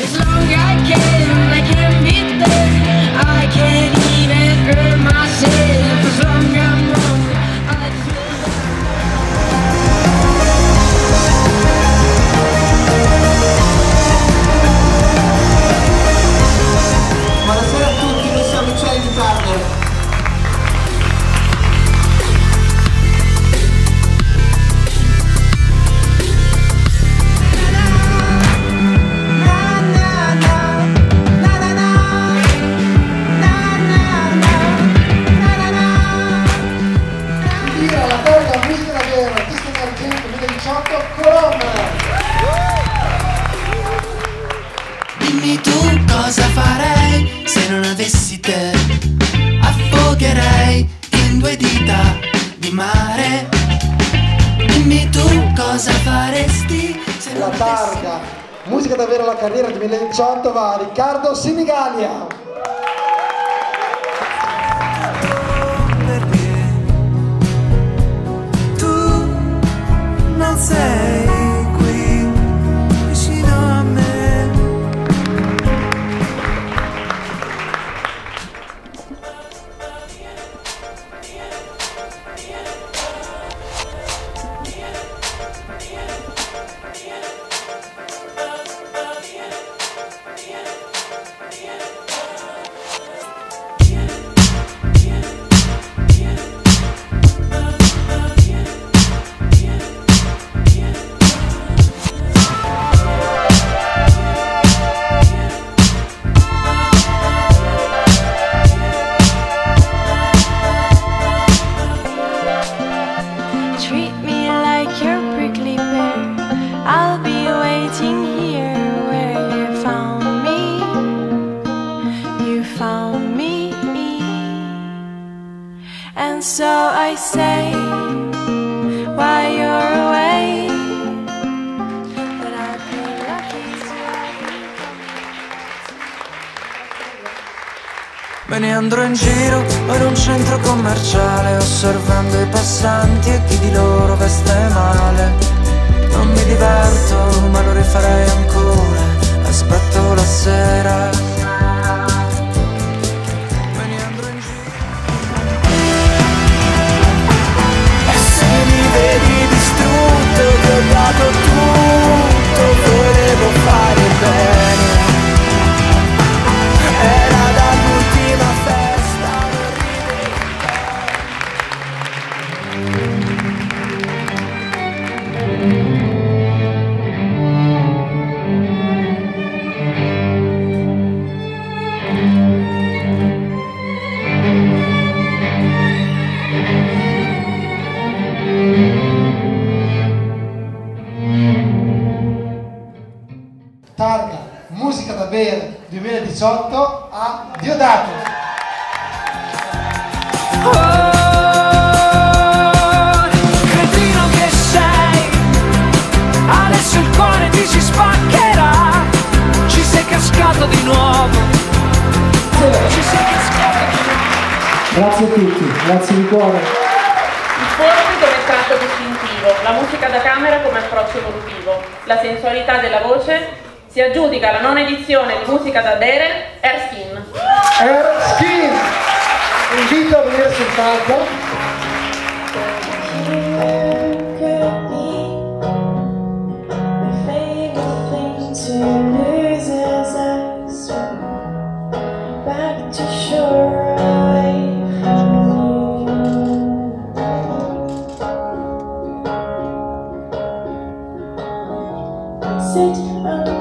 As long as I can, I can targa, musica davvero la carriera 2018 va Riccardo Sinigalia. I say, while you're away, that I'll be lucky to Me ne andrò in giro in un centro commerciale Osservando i passanti e chi di loro veste male. Non mi diverto ma lo rifarei ancora. Aspetto la sera Targa, musica davvero 2018 a Diodato. Cretino che sei Adesso il cuore ti si spaccherà. Ci sei cascato di nuovo. Ci sei cascato di nuovo. Grazie a tutti, grazie di cuore. Il forte come tratto distintivo, la musica da camera come approccio evolutivo, la sensualità della voce si aggiudica la nona edizione di musica da bere Erskine. Air Skin. Invito a venire sul palco. Sit under